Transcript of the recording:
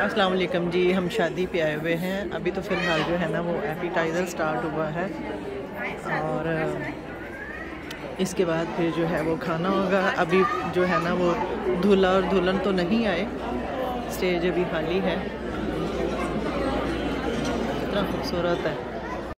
अस्सलाम वालेकुम जी, हम शादी पे आए हुए हैं। अभी तो फ़िलहाल जो है ना, वो एपिटाइज़र स्टार्ट हुआ है। और इसके बाद फिर जो है वो खाना होगा। अभी जो है ना, वो दूल्हा और दुल्हन तो नहीं आए। स्टेज अभी खाली है। इतना खूबसूरत है।